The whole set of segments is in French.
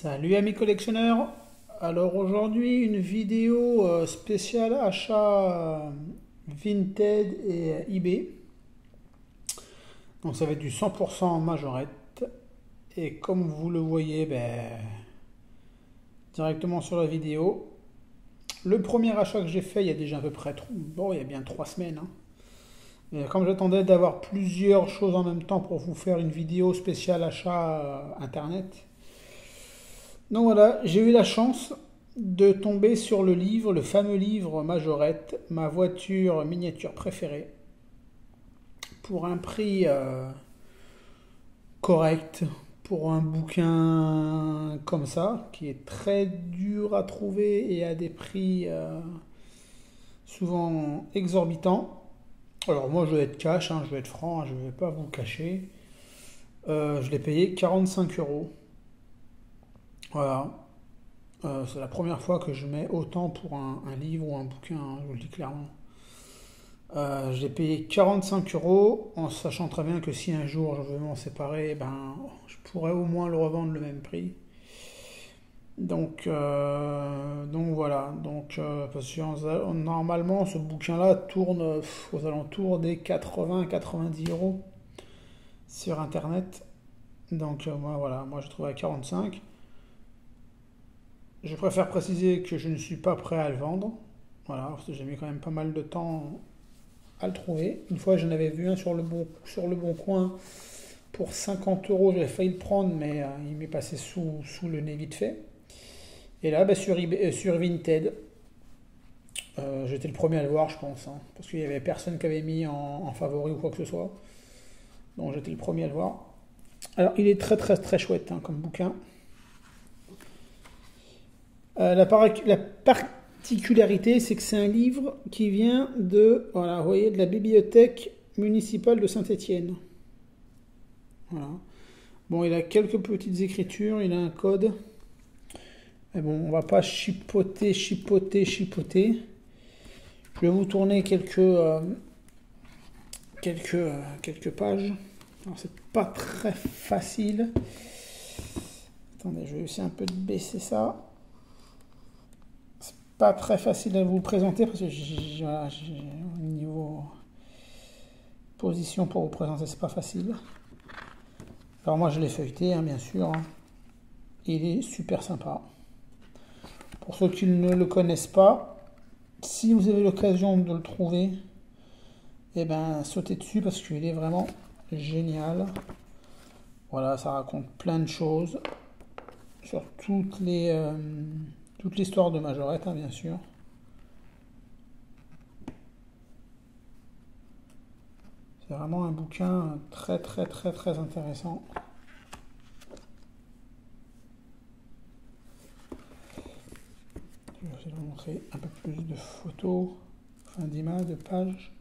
Salut amis collectionneurs Alors aujourd'hui une vidéo euh, spéciale achat euh, Vinted et euh, eBay. Donc ça va être du 100% majorette. Et comme vous le voyez ben, directement sur la vidéo, le premier achat que j'ai fait il y a déjà à peu près, bon il y a bien trois semaines. Hein. comme j'attendais d'avoir plusieurs choses en même temps pour vous faire une vidéo spéciale achat internet, donc voilà, j'ai eu la chance de tomber sur le livre, le fameux livre Majorette, ma voiture miniature préférée, pour un prix euh, correct, pour un bouquin comme ça, qui est très dur à trouver et à des prix euh, souvent exorbitants. Alors moi je vais être cash, hein, je vais être franc, je ne vais pas vous cacher. Euh, je l'ai payé 45 euros. Voilà. Euh, c'est la première fois que je mets autant pour un, livre ou un bouquin, hein, je vous le dis clairement. Euh, j'ai payé 45 euros en sachant très bien que si un jour je veux m'en séparer, ben, je pourrais au moins le revendre le même prix. Donc, euh, voilà. Donc, parce que normalement, ce bouquin-là tourne aux alentours des 80-90 euros sur Internet. Donc, moi, voilà, moi je trouve à 45. Je préfère préciser que je ne suis pas prêt à le vendre. Voilà, parce que j'ai mis quand même pas mal de temps à le trouver. Une fois, j'en avais vu un sur le bon, sur le bon coin pour 50 euros. J'avais failli le prendre, mais euh, il m'est passé sous, sous, le nez vite fait. Et là, bah, sur, euh, sur Vinted, euh, j'étais le premier à le voir, je pense, hein, parce qu'il n'y avait personne qui avait mis en, favori ou quoi que ce soit. Donc j'étais le premier à le voir. Alors, il est très très très chouette hein, comme bouquin. Euh, la, particularité, c'est que c'est un livre qui vient de, la bibliothèque municipale de Saint-Étienne. Voilà. Bon, il a quelques petites écritures, il a un code. Mais bon, on va pas chipoter, chipoter, chipoter. Je vais vous tourner quelques, euh, euh, quelques pages. Alors, c'est pas très facile. Attendez, je vais essayer un peu de baisser ça pas très facile à vous présenter parce que j'ai au niveau position pour vous présenter, c'est pas facile. Alors moi je l'ai feuilleté, hein, bien sûr. Il est super sympa. Pour ceux qui ne le connaissent pas, si vous avez l'occasion de le trouver, et eh ben sautez dessus parce qu'il est vraiment génial. Voilà, ça raconte plein de choses sur toutes les euh, toute l'histoire de Majorette, hein, bien sûr. C'est vraiment un bouquin très très très très intéressant. Je vais vous montrer un peu plus de photos, enfin d'images, de pages.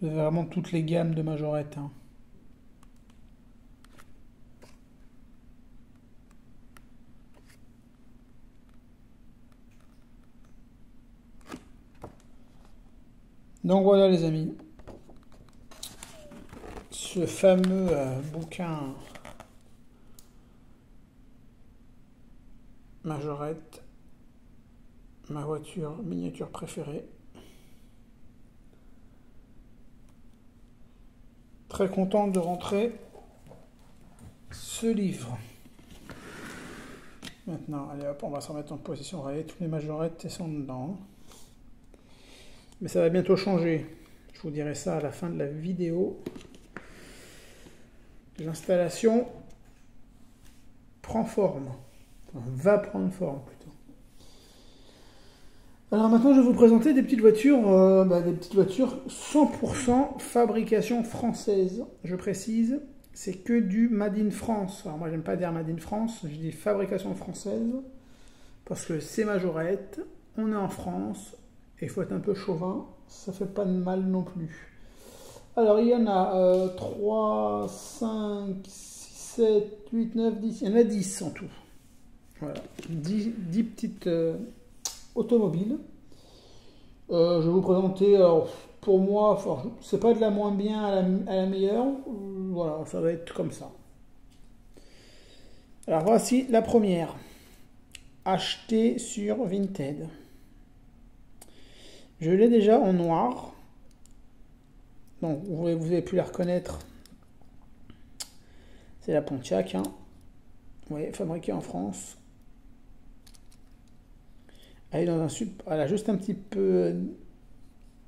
Vous avez vraiment toutes les gammes de Majorette. Hein. Donc voilà les amis, ce fameux euh, bouquin Majorette, ma voiture miniature préférée. Très content de rentrer ce livre. Maintenant, allez hop, on va s'en mettre en position. Voyez, toutes les majorettes sont dedans. Mais ça va bientôt changer. Je vous dirai ça à la fin de la vidéo. L'installation prend forme. va prendre forme plutôt. Alors maintenant, je vais vous présenter des petites voitures, euh, bah, des petites voitures 100% fabrication française. Je précise, c'est que du Made in France. Alors moi, j'aime pas dire Made in France, je dis fabrication française parce que c'est majorette, on est en France, il faut être un peu chauvin, ça fait pas de mal non plus. Alors il y en a 3, 5, 6, 7, 8, 9, 10. Il y en a 10 en tout. Voilà. 10, petites euh, automobiles. Euh, je vais vous présenter, alors pour moi, c'est pas de la moins bien à la, meilleure, voilà, ça va être comme ça. Alors voici la première, achetée sur Vinted. Je l'ai déjà en noir, donc vous avez pu la reconnaître, c'est la Pontiac, hein. oui, fabriquée en France. Elle, est dans un, elle a juste un petit peu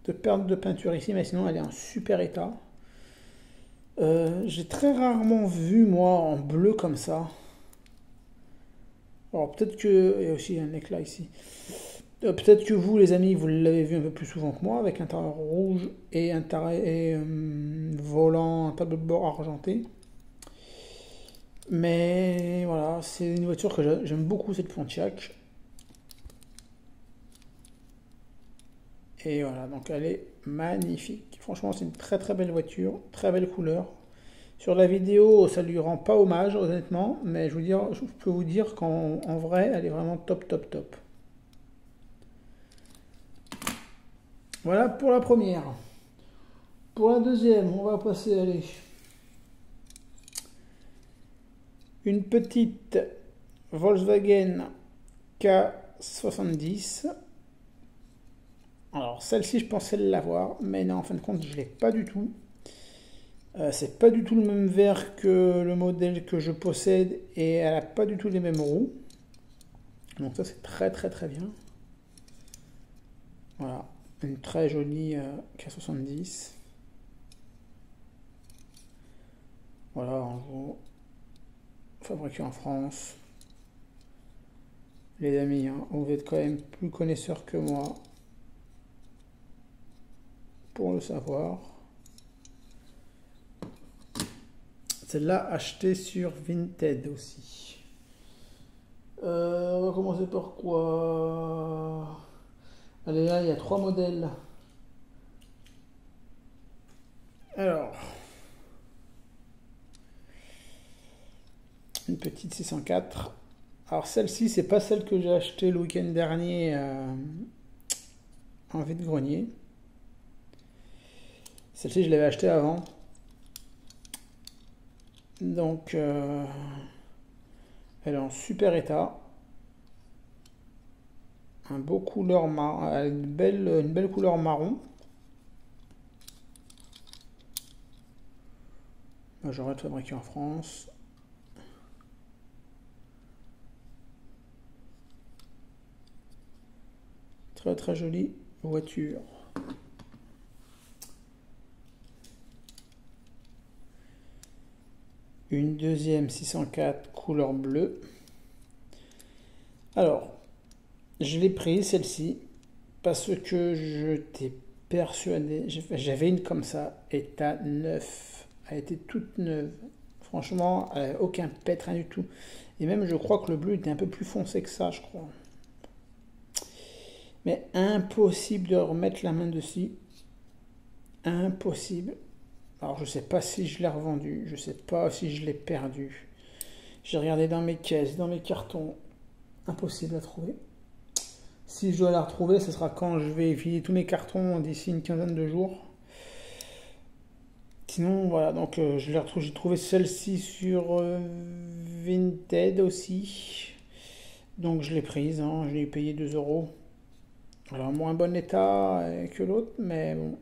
de perte de peinture ici, mais sinon elle est en super état. Euh, j'ai très rarement vu moi en bleu comme ça. Alors peut-être que... Il y a aussi un éclat ici. Euh, peut-être que vous les amis, vous l'avez vu un peu plus souvent que moi, avec un intérieur rouge et un euh, volant, un tableau de bord argenté. Mais voilà, c'est une voiture que j'aime beaucoup cette Pontiac. Et voilà, donc elle est magnifique. Franchement, c'est une très très belle voiture, très belle couleur. Sur la vidéo, ça lui rend pas hommage, honnêtement, mais je, vous je peux vous dire qu'en vrai, elle est vraiment top, top, top. Voilà pour la première. Pour la deuxième, on va passer, allez. Une petite Volkswagen K70 alors celle-ci, je pensais l'avoir, mais non, en fin de compte, je ne l'ai pas du tout. Euh, c'est pas du tout le même verre que le modèle que je possède et elle n'a pas du tout les mêmes roues. Donc ça c'est très très très bien. Voilà, une très jolie euh, K70. Voilà, en gros, fabriqué en France. Les amis, hein, vous êtes quand même plus connaisseurs que moi pour le savoir. Celle-là achetée sur Vinted aussi. Euh, on va commencer par quoi? Allez là, il y a trois modèles. Alors, une petite 604. Alors celle-ci, c'est pas celle que j'ai achetée le week-end dernier euh, en vide-grenier. Celle-ci, je l'avais achetée avant. Donc, euh, elle est en super état. Beau couleur marron, une belle, une belle couleur marron. J'aurais fabriqué en France. Très très jolie voiture. une deuxième 604 couleur bleue. Alors, je l'ai prise celle-ci parce que je t'ai persuadé, j'avais une comme ça, état neuf, elle était toute neuve. Franchement, aucun pète, rien du tout. Et même, je crois que le bleu était un peu plus foncé que ça, je crois. Mais impossible de remettre la main dessus. Impossible. Alors je sais pas si je l'ai revendu, je sais pas si je l'ai perdu. J'ai regardé dans mes caisses, dans mes cartons, impossible à trouver. Si je dois la retrouver, ce sera quand je vais vider tous mes cartons d'ici une quinzaine de jours. Sinon, voilà, donc euh, je l'ai retrouvé, j'ai trouvé celle-ci sur euh, Vinted aussi. Donc je l'ai prise, hein, je l'ai payé 2 euros. Alors moins bon état que l'autre, mais bon,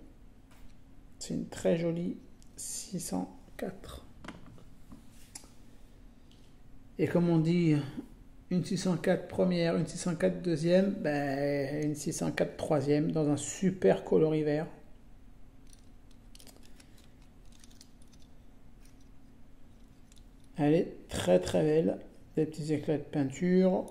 c'est une très jolie 604. Et comme on dit, une 604 première, une 604 deuxième, ben, une 604 troisième dans un super coloris vert. Elle est très très belle, des petits éclats de peinture,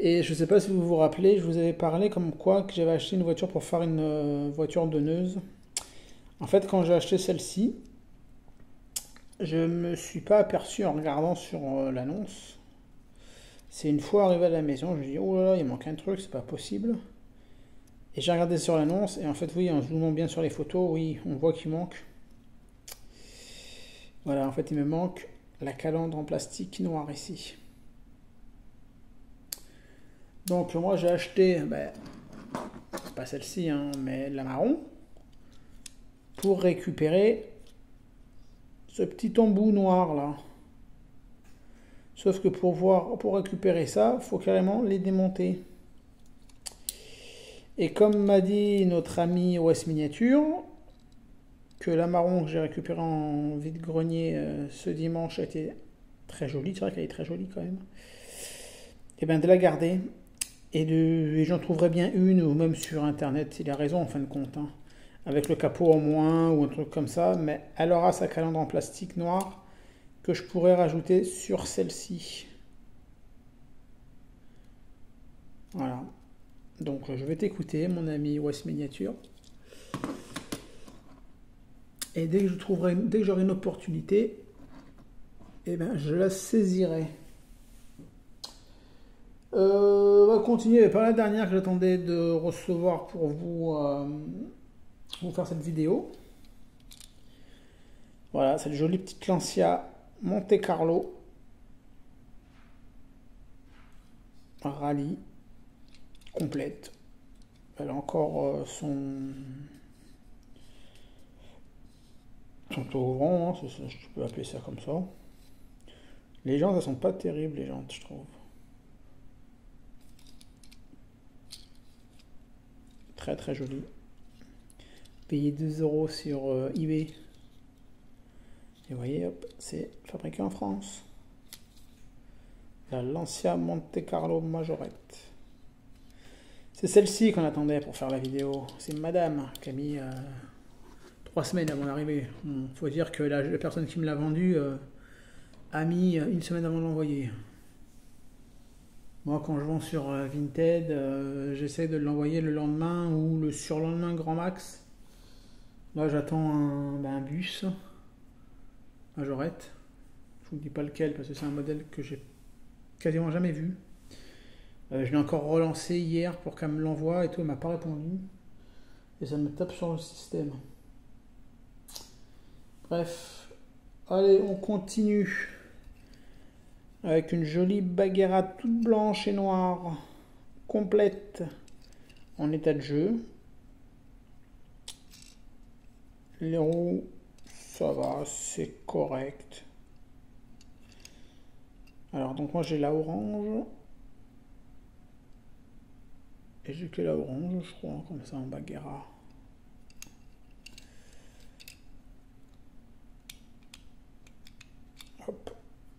Et je ne sais pas si vous vous rappelez, je vous avais parlé comme quoi que j'avais acheté une voiture pour faire une euh, voiture donneuse. En fait, quand j'ai acheté celle-ci, je ne me suis pas aperçu en regardant sur euh, l'annonce. C'est une fois arrivé à la maison, je me dis oh là là, il manque un truc, c'est pas possible. Et j'ai regardé sur l'annonce, et en fait, oui, en zoomant bien sur les photos, oui, on voit qu'il manque. Voilà, en fait, il me manque la calandre en plastique noir ici. Donc moi j'ai acheté, ben, pas celle-ci, hein, mais la marron, pour récupérer ce petit embout noir là. Sauf que pour, voir, pour récupérer ça, il faut carrément les démonter. Et comme m'a dit notre ami OS Miniature, que la marron que j'ai récupérée en vide-grenier euh, ce dimanche été très jolie, c'est vrai qu'elle est très jolie quand même, et eh bien de la garder. Et, j'en trouverai bien une, ou même sur internet, il a raison en fin de compte, hein, avec le capot en moins ou un truc comme ça, mais elle aura sa calandre en plastique noir que je pourrais rajouter sur celle-ci. Voilà. Donc je vais t'écouter, mon ami West Miniature. Et dès que je trouverai, dès que j'aurai une opportunité, eh ben, je la saisirai. Euh, on va continuer par la dernière que j'attendais de recevoir pour vous, euh, vous faire cette vidéo. Voilà, cette jolie petite Lancia Monte Carlo rallye complète. Elle a encore euh, son son au vent, hein, je peux appeler ça comme ça. Les jantes, elles sont pas terribles, les jantes, je trouve. Très très joli. Payer 2 euros sur euh, eBay. Et vous voyez, hop, c'est fabriqué en France. La Lancia Monte Carlo Majorette. C'est celle-ci qu'on attendait pour faire la vidéo. C'est madame qui a mis euh, trois semaines avant d'arriver. Il faut dire que la, personne qui me l'a vendue euh, a mis une semaine avant de l'envoyer. Moi, quand je vends sur euh, Vinted, j'essaie de l'envoyer le lendemain ou le surlendemain grand max. Là, j'attends un, ben, un bus Majorette. Je vous dis pas lequel parce que c'est un modèle que j'ai quasiment jamais vu. Euh, je l'ai encore relancé hier pour qu'elle me l'envoie et tout, elle m'a pas répondu. Et ça me tape sur le système. Bref. Allez, on continue. Avec une jolie baguera toute blanche et noire. Complète. En état de jeu. Les roues ça va, c'est correct. Alors, donc moi j'ai la orange. Et j'ai que la orange, je crois, comme ça en baguera. Hop.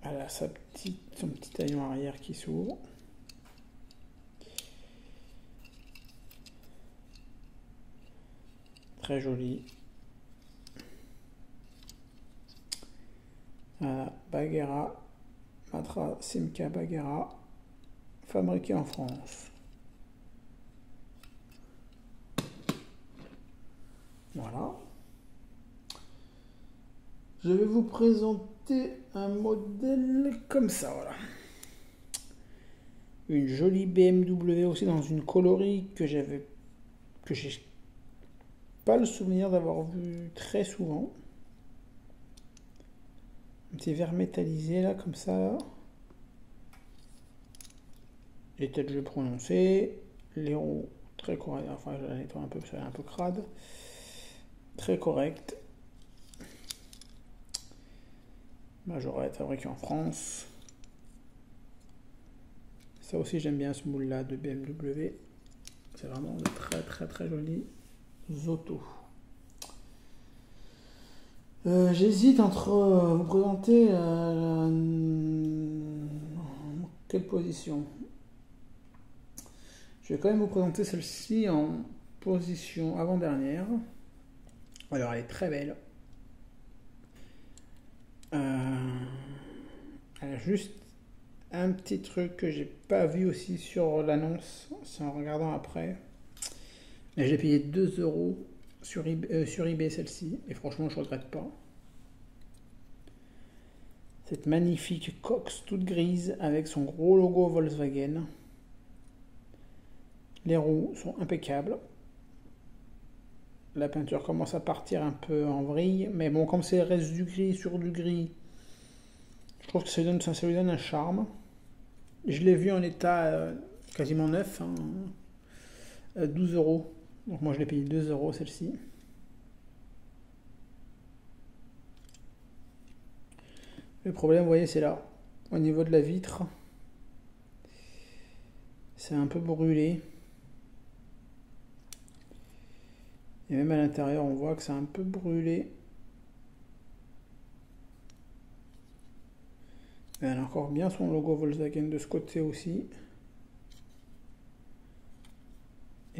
Elle a sa petite, son petit taillon arrière qui s'ouvre. Très joli. Baguera, Matra Simca Baguera, fabriqué en France. Voilà. Je vais vous présenter un modèle comme ça, voilà. Une jolie BMW aussi dans une colorie que j'avais que j'ai pas le souvenir d'avoir vu très souvent. Un petit verre métallisé là, comme ça. Les têtes je prononcées. Les roues très correctes. Enfin, je la nettoie un peu parce qu'elle est un peu crade. Très correct. Majorette fabriquée en France. Ça aussi, j'aime bien ce moule là de BMW. C'est vraiment de très très très jolis autos. Euh, j'hésite entre euh, vous présenter euh, quelle position? Je vais quand même vous présenter celle-ci en position avant-dernière. Alors elle est très belle. elle a juste un petit truc que j'ai pas vu aussi sur l'annonce, c'est en regardant après. J'ai payé 2 euros sur eBay, euh, celle-ci, et franchement je regrette pas. Cette magnifique Cox toute grise avec son gros logo Volkswagen. Les roues sont impeccables. La peinture commence à partir un peu en vrille, mais bon, comme c'est reste du gris sur du gris, Je trouve que ça donne, ça, lui donne un charme. Je l'ai vu en état euh, quasiment neuf, 12 hein. euros. Donc moi je l'ai payé 2 euros celle-ci. Le problème, vous voyez, c'est là, au niveau de la vitre. C'est un peu brûlé. Et même à l'intérieur, on voit que c'est un peu brûlé. elle a encore bien son logo Volkswagen de ce côté aussi.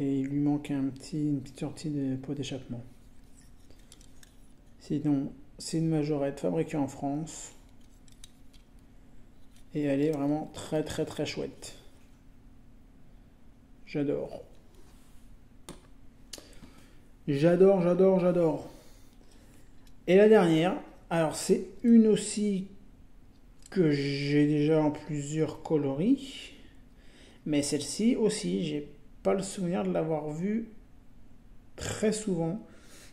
Et il lui manque un petit, une petite sortie de pot d'échappement. Sinon, c'est une majorette fabriquée en France. Et elle est vraiment très très très chouette. J'adore. J'adore, j'adore, j'adore. Et la dernière, alors c'est une aussi que j'ai déjà en plusieurs coloris, mais celle-ci aussi, j'ai pas le souvenir de l'avoir vue très souvent.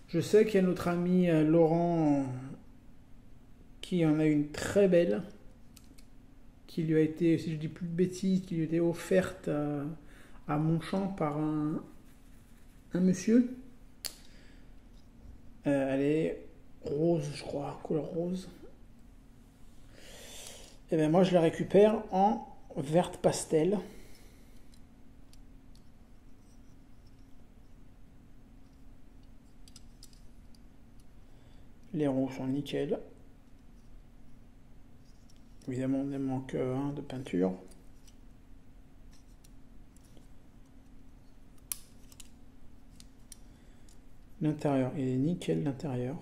Je sais qu'il y a notre ami euh, Laurent qui en a une très belle, qui lui a été, si je dis plus de bêtises, qui lui a été offerte à, à Montchamp par un, un monsieur. Euh, elle est rose, je crois, couleur rose. Et eh bien moi je la récupère en verte pastel. Les roues sont nickel. Évidemment, on ne manque un de peinture. L'intérieur, il est nickel l'intérieur.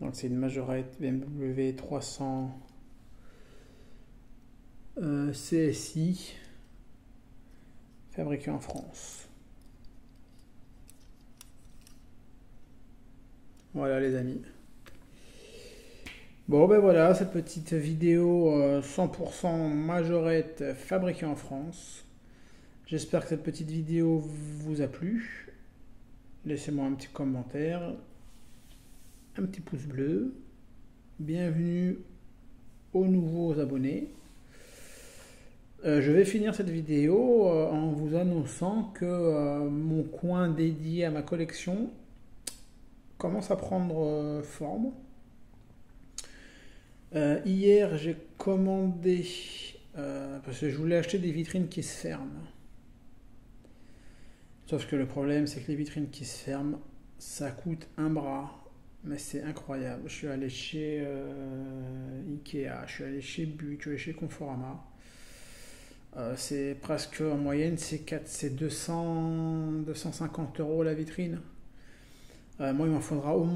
Donc c'est une majorette BMW 300 CSI fabriquée en France. Voilà les amis. Bon ben voilà, cette petite vidéo 100% euh, majorette fabriquée en France. J'espère que cette petite vidéo vous a plu. Laissez-moi un petit commentaire, un petit pouce bleu. Bienvenue aux nouveaux abonnés. Euh, je vais finir cette vidéo euh, en vous annonçant que mon coin dédié à ma collection commence à prendre forme. Euh, hier, j'ai commandé, euh, parce que je voulais acheter des vitrines qui se ferment. Sauf que le problème, c'est que les vitrines qui se ferment, ça coûte un bras. Mais c'est incroyable. Je suis allé chez euh, Ikea, je suis allé chez Buick, je suis allé chez Conforama. C'est presque en moyenne, c'est 200, 250 euros la vitrine. Euh, moi, il m'en faudra au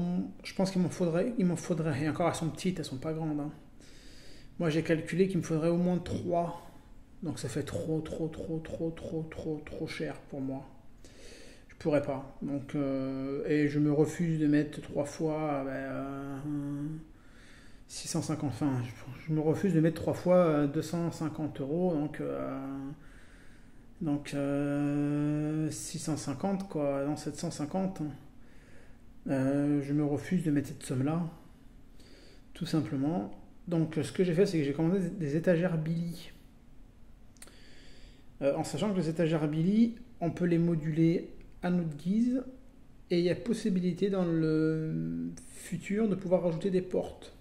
Je pense qu'il m'en faudrait, il m'en faudrait, et encore elles sont petites, elles sont pas grandes. Hein. Moi, j'ai calculé qu'il me faudrait au moins 3. Donc ça fait trop, trop, trop, trop, trop, trop, trop cher pour moi. Je pourrais pas. Donc, euh, et je me refuse de mettre trois fois 650. Euh, enfin, je, me refuse de mettre trois fois 250 euros. Donc, donc 650 quoi, dans 750. Euh, je me refuse de mettre cette somme-là, tout simplement. Donc ce que j'ai fait, c'est que j'ai commandé des étagères Billy. Euh, en sachant que les étagères Billy, on peut les moduler à notre guise, et il y a possibilité dans le futur de pouvoir rajouter des portes.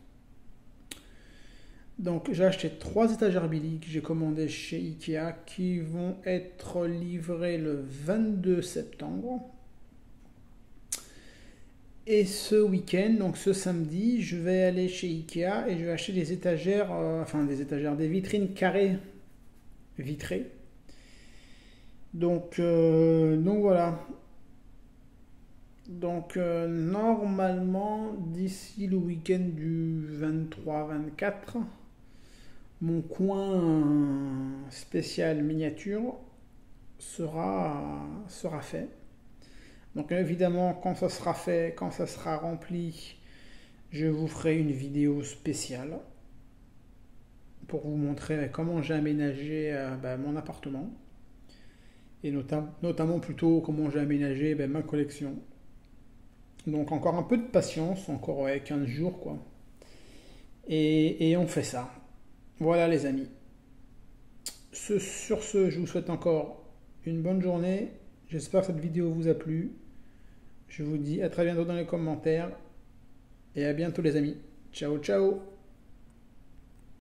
Donc j'ai acheté trois étagères Billy que j'ai commandées chez Ikea qui vont être livrées le 22 septembre. Et ce week-end, donc ce samedi, je vais aller chez Ikea et je vais acheter des étagères, euh, enfin des étagères, des vitrines carrées vitrées. Donc, euh, donc voilà. Donc euh, normalement, d'ici le week-end du 23-24, mon coin spécial miniature sera, sera fait. Donc évidemment, quand ça sera fait, quand ça sera rempli, je vous ferai une vidéo spéciale pour vous montrer comment j'ai aménagé euh, ben, mon appartement et notamment plutôt comment j'ai aménagé ben, ma collection. Donc encore un peu de patience, encore ouais, 15 jours quoi. Et on fait ça. Voilà les amis. Sur ce, je vous souhaite encore une bonne journée. J'espère que cette vidéo vous a plu. Je vous dis à très bientôt dans les commentaires. Et à bientôt les amis. Ciao ciao